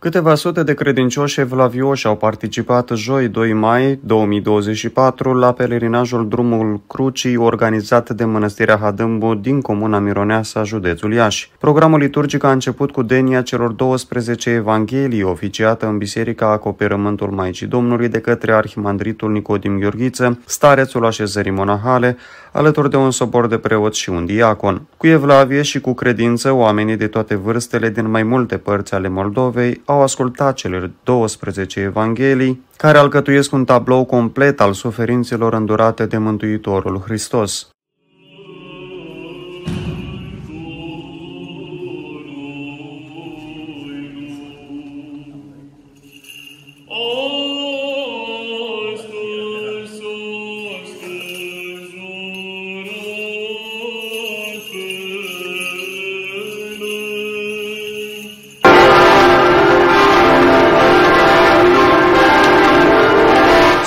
Câteva sute de credincioși evlavioși au participat joi 2 mai 2024 la pelerinajul Drumul Crucii organizat de Mănăstirea Hadâmbu din Comuna Mironeasa, județul Iași. Programul liturgic a început cu denia celor 12 evanghelii oficiată în Biserica Acoperământul Maicii Domnului de către Arhimandritul Nicodim Gheorghiță, starețul așezării monahale, alături de un sobor de preot și un diacon. Cu evlavie și cu credință, oamenii de toate vârstele din mai multe părți ale Moldovei au ascultat cele 12 evanghelii, care alcătuiesc un tablou complet al suferințelor îndurate de Mântuitorul Hristos.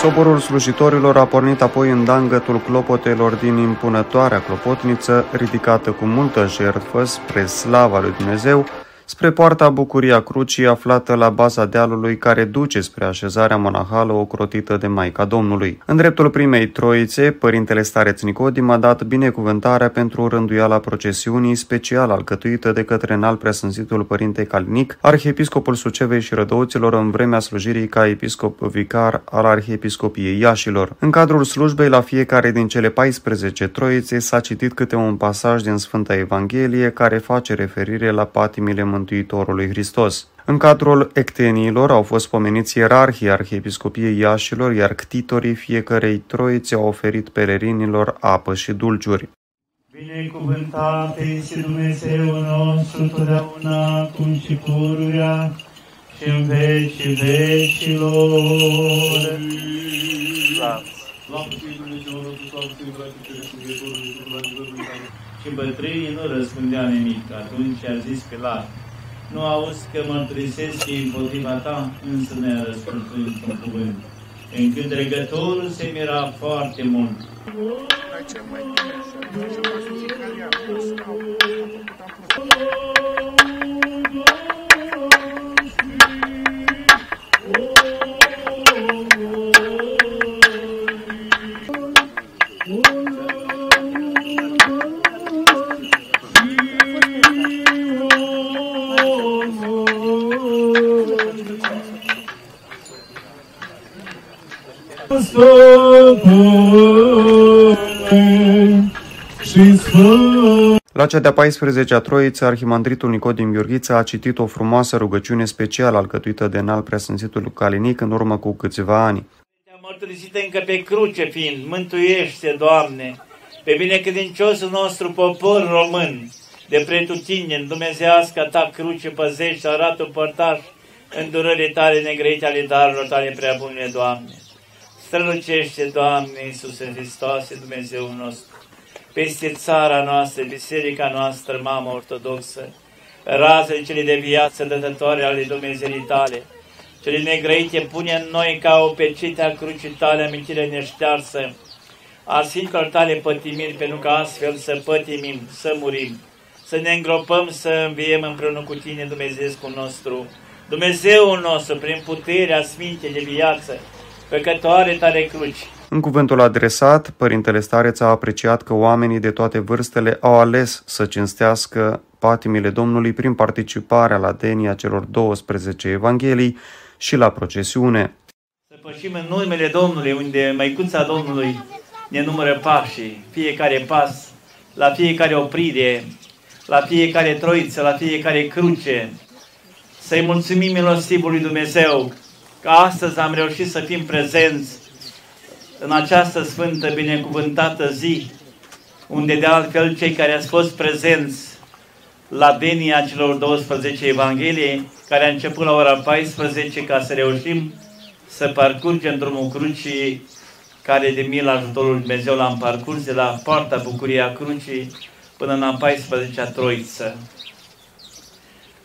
Soborul slujitorilor a pornit apoi în dangătul clopotelor din impunătoarea clopotniță, ridicată cu multă jertfă spre slava lui Dumnezeu, spre poarta Bucuria Crucii aflată la baza dealului care duce spre așezarea monahală ocrotită de Maica Domnului. În dreptul primei troițe, părintele stareț Nicodim a dat binecuvântarea pentru rânduiala procesiunii special alcătuită de către înalt preasânzitul părinte Calinic, arhiepiscopul Sucevei și Rădăuților în vremea slujirii ca episcop vicar al arhiepiscopiei Iașilor. În cadrul slujbei la fiecare din cele 14 troițe s-a citit câte un pasaj din Sfânta Evanghelie care face referire la patimile Mântuitorului Hristos. În cadrul ecteniilor au fost pomeniți ierarhii Arhiepiscopiei Iașilor, iar ctitorii fiecarei troițe au oferit pelerinilor apă și dulciuri. Binecuvântat este Dumnezeu nostru totdeauna, acum și pururea și în vecii vecilor. Și bătrânii nu răspundea nimic. Atunci a zis Pilat, nu auzi că mărturisesc împotriva ta, însă ne-a răspuns într-un cuvânt. Încât dregătorul se mira foarte mult. La cea de-a 14-a troiță, arhimandritul Nicodim Gheorghiță a citit o frumoasă rugăciune specială alcătuită de înalt preasânzitul Calinic în urmă cu câțiva ani. Te-am mărturisit încă pe cruce fiind, mântuiește, Doamne, pe binecredinciosul nostru popor român, de pretutindeni, dumnezească ta cruce păzește, arată părtaș îndurările tale negrite ale darurilor tale prea bune, Doamne. Strălucește, Doamne, Iisuse Hristoase, Dumnezeu nostru, peste țara noastră, biserica noastră, mamă ortodoxă, razele cele de viață dătătoare ale Dumnezeirii tale, cele negrăite pune în noi ca o pecete a crucii tale, amintire neștearsă, a Sfintelor tale pătimiri, pentru că astfel să pătimim, să murim, să ne îngropăm, să înviem împreună cu Tine, Dumnezeescul nostru, Dumnezeul nostru, prin puterea Sfintei de viață, păcătoare tale cruci. În cuvântul adresat, Părintele Stareț a apreciat că oamenii de toate vârstele au ales să cinstească patimile Domnului prin participarea la denia celor 12 evanghelii și la procesiune. Să pășim în numele Domnului, unde Măicuța Domnului ne numără pașii, fiecare pas, la fiecare oprire, la fiecare troiță, la fiecare cruce. Să-i mulțumim milostivului Dumnezeu că astăzi am reușit să fim prezenți în această sfântă, binecuvântată zi, unde de altfel cei care ați fost prezenți la denia celor 12 Evanghelie, care a început la ora 14 ca să reușim să parcurgem drumul crucii care de mil ajutorul Dumnezeu l-am parcurs de la poarta Bucuria Crucii până în a 14-a Troiță.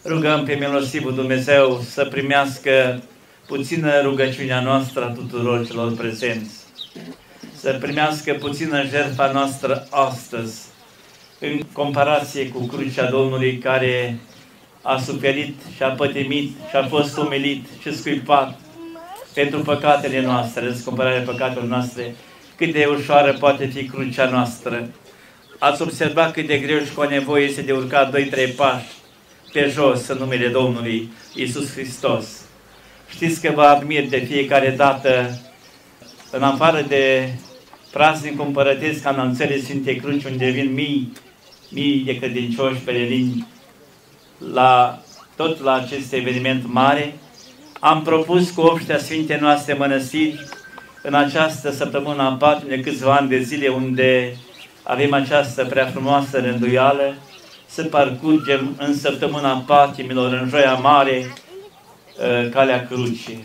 Rugăm pe milostivul Dumnezeu să primească puțină rugăciunea noastră a tuturor celor prezenți. Să primească puțină jertfa noastră astăzi, în comparație cu crucea Domnului care a suferit și a pătimit și a fost umilit și scuipat pentru păcatele noastre, răscumpărarea păcatelor noastre, cât de ușoară poate fi crucea noastră. Ați observat cât de greu și cu o nevoie este de urcat 2-3 pași pe jos în numele Domnului Isus Hristos. Știți că vă admir de fiecare dată, în afară de praznic împărătesc ca înălțării Sfintei Cruci, unde vin mii, mii de credincioși pelelini la, tot la acest eveniment mare, am propus cu obștea Sfinte noastre mănăstiri în această săptămână a patru de câțiva ani de zile unde avem această prea frumoasă rânduială, să parcurgem în săptămâna patimilor, în Joia Mare, ă, calea crucii.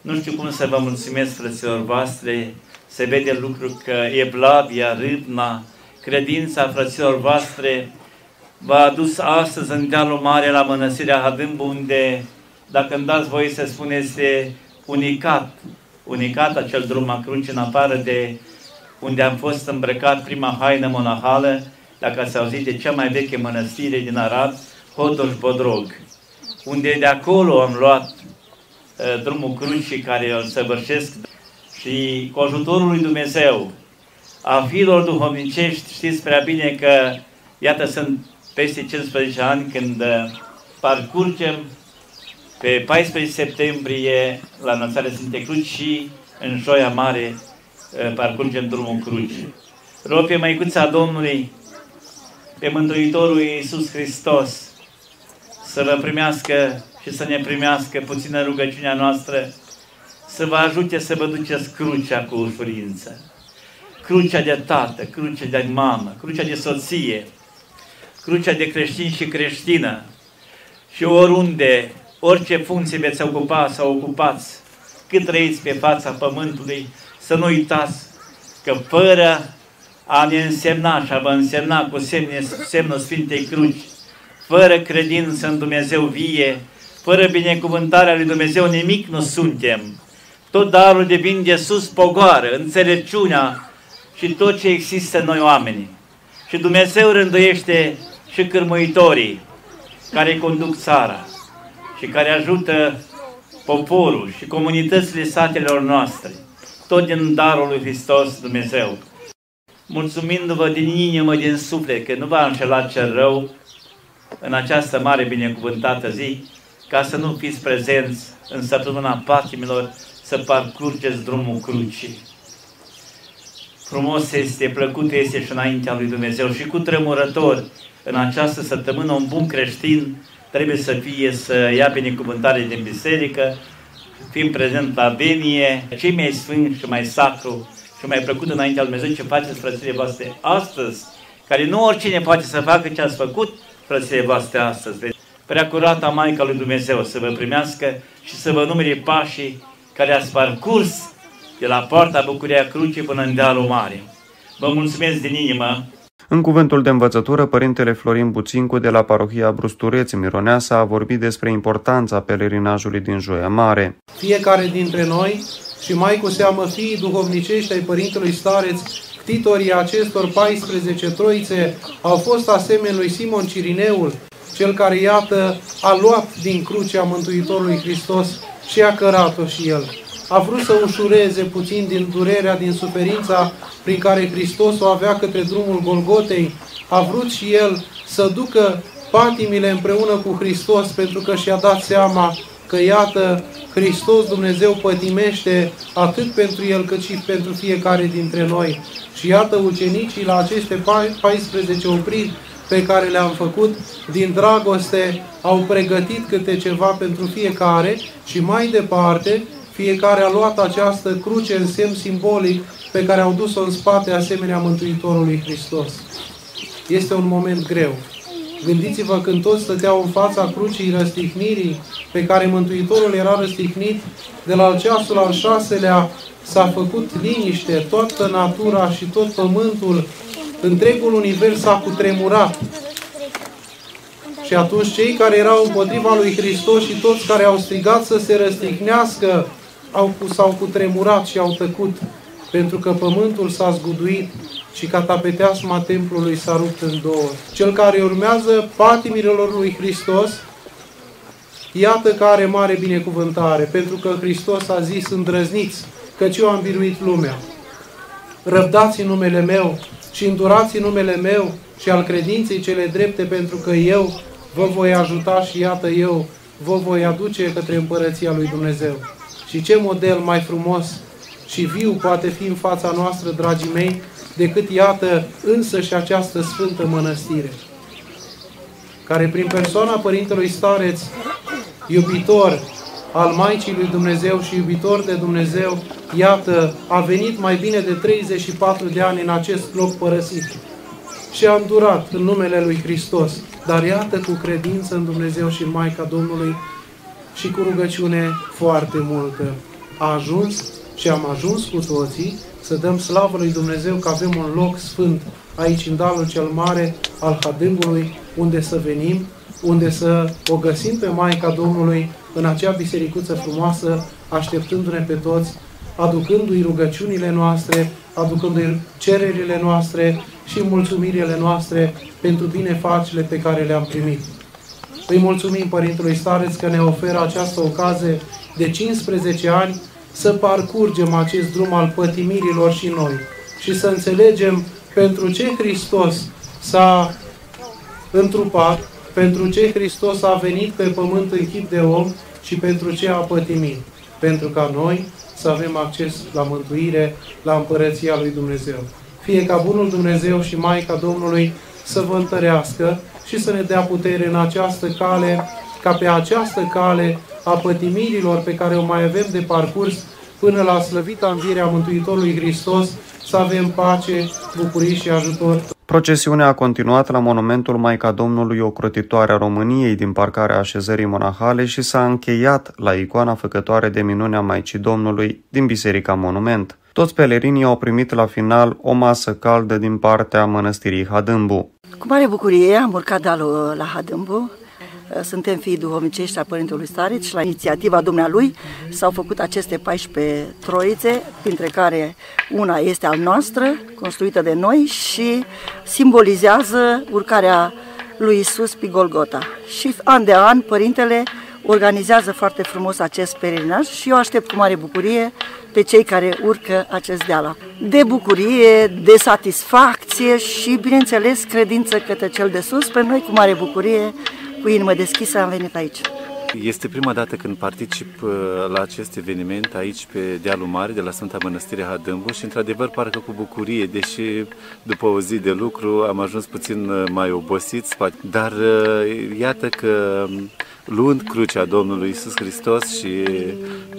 Nu știu cum să vă mulțumesc, frăților voastre, se vede lucru că Evlavia, Râvna, credința frăților voastre v-a adus astăzi în dealul mare la mănăstirea Hadâmbu, unde, dacă îmi dați voie să spun, este unicat, unicat acel drum a cruci în afară de unde am fost îmbrăcat prima haină monahală, dacă ați auzit de cea mai veche mănăstire din Arad, Hodoș Bodrog, unde de acolo am luat uh, drumul crucii care îl săvârșesc și cu ajutorul lui Dumnezeu, a fiilor duhovnicești, știți prea bine că, iată, sunt peste 15 ani când uh, parcurgem pe 14 septembrie la înălțarea Sfintei Cruci și în Joia Mare uh, parcurgem drumul cruci. Rog pe Măicuța Domnului, pe Mântuitorul Iisus Hristos, să vă primească și să ne primească puțină rugăciunea noastră, să vă ajute să vă duceți crucea cu ușurință. Crucea de tată, crucea de mamă, crucea de soție, crucea de creștin și creștină. Și oriunde, orice funcție veți ocupa sau ocupați, cât trăiți pe fața pământului, să nu uitați că fără a ne însemna și a vă însemna cu semne, semnul Sfintei Cruci, fără credință în Dumnezeu vie, fără binecuvântarea lui Dumnezeu nimic nu suntem. Tot darul de vin de sus pogoară, înțelepciunea și tot ce există în noi oamenii. Și Dumnezeu rânduiește și cârmuitorii care conduc țara și care ajută poporul și comunitățile satelor noastre, tot din darul lui Hristos Dumnezeu. Mulțumindu-vă din inimă, din suflet, că nu v-a înșelat cel rău în această mare binecuvântată zi, ca să nu fiți prezenți în săptămâna patimilor să parcurgeți drumul crucii. Frumos este, plăcut este și înaintea lui Dumnezeu și cu tremurător în această săptămână un bun creștin trebuie să fie să ia binecuvântare din biserică, fiind prezent la venie, cei mai sfânt și mai sacru și mai plăcut înaintea lui Dumnezeu ce faceți frățile voastre astăzi, care nu oricine poate să facă ce ați făcut frățile voastre astăzi. Prea curata Maica lui Dumnezeu să vă primească și să vă numere pașii care ați parcurs de la poarta Bucuria Crucii până în dealul mare. Vă mulțumesc din inimă în cuvântul de învățătură, Părintele Florin Buțincu de la parohia Brustureț Mironeasa a vorbit despre importanța pelerinajului din Joia Mare. Fiecare dintre noi și mai cu seamă fiii duhovnicești ai Părintelui Stareț, ctitorii acestor 14 troițe, au fost asemenea lui Simon Cirineul, cel care, iată, a luat din crucea Mântuitorului Hristos și a cărat-o și el. A vrut să ușureze puțin din durerea, din suferința prin care Hristos o avea către drumul Golgotei. A vrut și el să ducă patimile împreună cu Hristos pentru că și-a dat seama că, iată, Hristos Dumnezeu pătimește atât pentru el cât și pentru fiecare dintre noi. Și iată ucenicii la aceste 14 opriri pe care le-am făcut, din dragoste, au pregătit câte ceva pentru fiecare și mai departe, fiecare a luat această cruce în semn simbolic pe care au dus-o în spate asemenea Mântuitorului Hristos. Este un moment greu. Gândiți-vă când toți stăteau în fața crucii răstihnirii, pe care Mântuitorul era răstihnit, de la ceasul al șaselea s-a făcut liniște, toată natura și tot pământul, întregul univers s-a cutremurat. Și atunci cei care erau împotriva lui Hristos și toți care au strigat să se răstihnească, au, s-au cutremurat și au tăcut. Pentru că pământul s-a zguduit și catapeteasma templului s-a rupt în două. Cel care urmează patimirilor lui Hristos, iată că are mare binecuvântare, pentru că Hristos a zis îndrăzniți, căci eu am biruit lumea. Răbdați în numele meu și îndurați în numele meu și al credinței cele drepte, pentru că eu vă voi ajuta și iată eu vă voi aduce către împărăția lui Dumnezeu. Și ce model mai frumos și viu poate fi în fața noastră, dragii mei, decât iată însă și această sfântă mănăstire, care prin persoana Părintelui Stareț, iubitor al Maicii lui Dumnezeu și iubitor de Dumnezeu, iată, a venit mai bine de 34 de ani în acest loc părăsit și a îndurat în numele lui Hristos, dar iată cu credință în Dumnezeu și în Maica Domnului și cu rugăciune foarte multă. A ajuns și am ajuns cu toții să dăm slavă lui Dumnezeu că avem un loc sfânt aici în Dalul cel Mare al Hadâmbului, unde să venim, unde să o găsim pe Maica Domnului în acea bisericuță frumoasă, așteptându-ne pe toți, aducându-i rugăciunile noastre, aducându-i cererile noastre și mulțumirile noastre pentru binefacele pe care le-am primit. Îi mulțumim Părintelui Stareț că ne oferă această ocazie de 15 ani să parcurgem acest drum al pătimirilor și noi și să înțelegem pentru ce Hristos s-a întrupat, pentru ce Hristos a venit pe pământ în chip de om și pentru ce a pătimit. Pentru ca noi să avem acces la mântuire, la împărăția lui Dumnezeu. Fie ca Bunul Dumnezeu și Maica Domnului să vă întărească și să ne dea putere în această cale, ca pe această cale a pătimirilor pe care o mai avem de parcurs până la slăvita învierea Mântuitorului Hristos, să avem pace, bucurie și ajutor. Procesiunea a continuat la monumentul Maica Domnului Ocrotitoarea României din parcarea așezării monahale și s-a încheiat la icoana făcătoare de minunea Maicii Domnului din Biserica Monument. Toți pelerinii au primit la final o masă caldă din partea mănăstirii Hadâmbu. Cu mare bucurie am urcat dalul la Hadâmbu. Suntem fii duhovnicești a Părintelui Stareț și la inițiativa dumnealui s-au făcut aceste 14 troițe, printre care una este al noastră, construită de noi și simbolizează urcarea lui Isus pe Golgota. Și an de an, Părintele organizează foarte frumos acest pelerinaj și eu aștept cu mare bucurie pe cei care urcă acest deal. De bucurie, de satisfacție și, bineînțeles, credință către cel de sus. Pe noi, cu mare bucurie, cu inimă deschisă, am venit aici. Este prima dată când particip uh, la acest eveniment aici pe Dealul Mare, de la Sfânta Mănăstire Hadâmbu și într-adevăr parcă cu bucurie, deși după o zi de lucru am ajuns puțin uh, mai obosit, dar uh, iată că um, luând crucea Domnului Isus Hristos și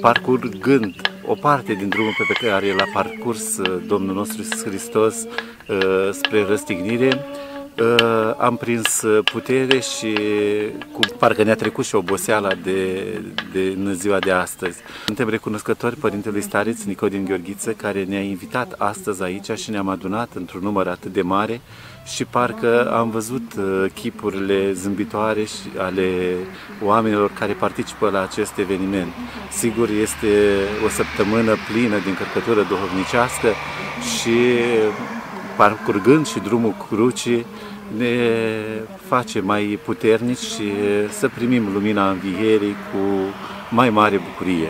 parcurgând o parte din drumul pe care l-a parcurs Domnul nostru Isus Hristos spre răstignire, Uh, am prins putere și cu parcă ne-a trecut și oboseala de, de în ziua de astăzi. Suntem recunoscători Părintelui Stareț Nicodim Gheorghiță care ne-a invitat astăzi aici și ne-am adunat într-un număr atât de mare și parcă am văzut uh, chipurile zâmbitoare și ale oamenilor care participă la acest eveniment. Sigur, este o săptămână plină de încărcătură duhovnicească și parcurgând și drumul crucii, ne face mai puternici și să primim lumina învierii cu mai mare bucurie.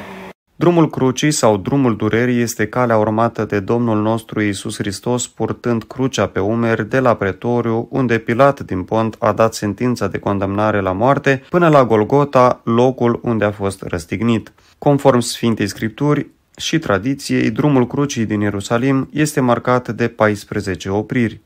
Drumul crucii sau drumul durerii este calea urmată de Domnul nostru Iisus Hristos purtând crucea pe umeri de la pretoriu, unde Pilat din Pont a dat sentința de condamnare la moarte, până la Golgota, locul unde a fost răstignit. Conform Sfintei Scripturi, și tradiției, drumul crucii din Ierusalim este marcat de 14 opriri.